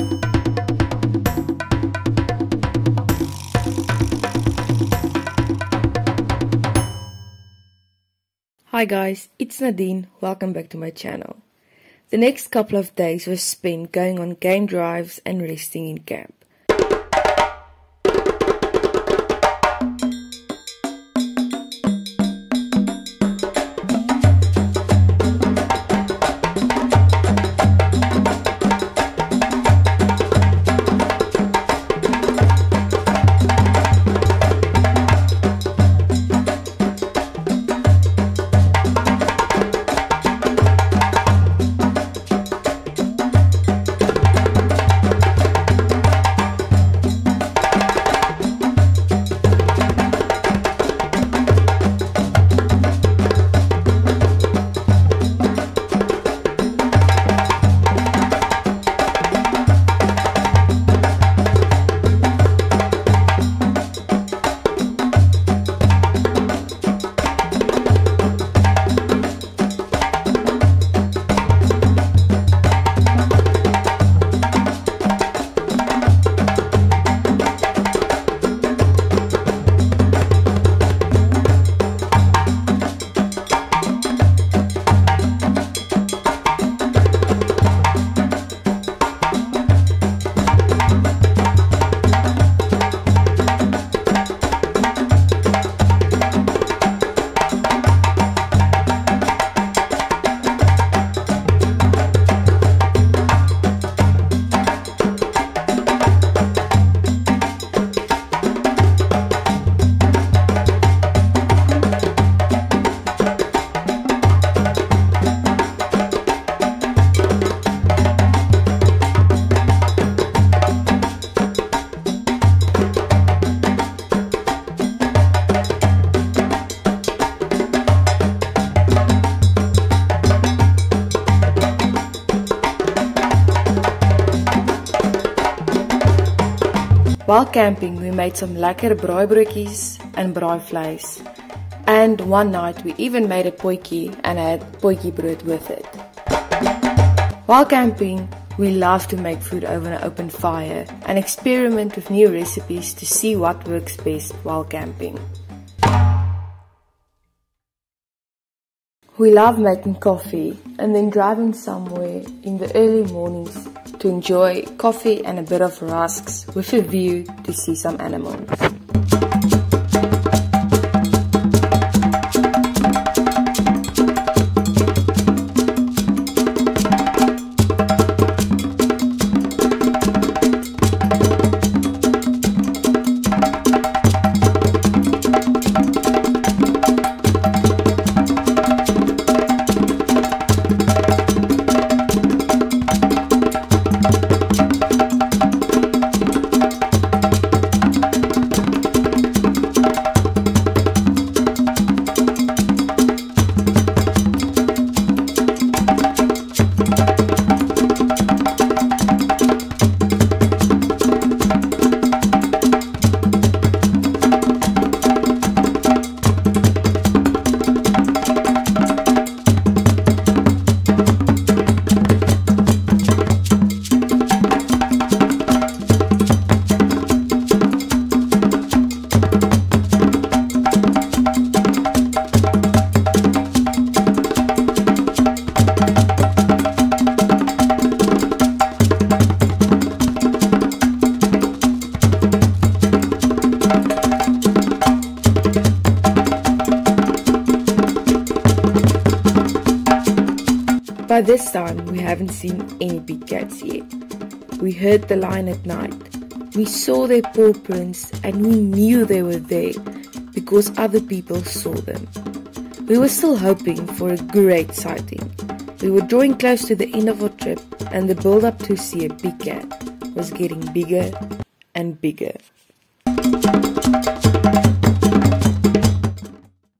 Hi guys, it's Nadine. Welcome back to my channel. The next couple of days were spent going on game drives and resting in camp. While camping, we made some lekker braaibroodjies and braaivleis. And one night we even made a potjie and had potjie brood with it. While camping, we love to make food over an open fire and experiment with new recipes to see what works best while camping. We love making coffee and then driving somewhere in the early mornings to enjoy coffee and a bit of rusks with a view to see some animals. By this time, we haven't seen any big cats yet. We heard the lion at night. We saw their paw prints and we knew they were there because other people saw them. We were still hoping for a great sighting. We were drawing close to the end of our trip and the build up to see a big cat was getting bigger and bigger.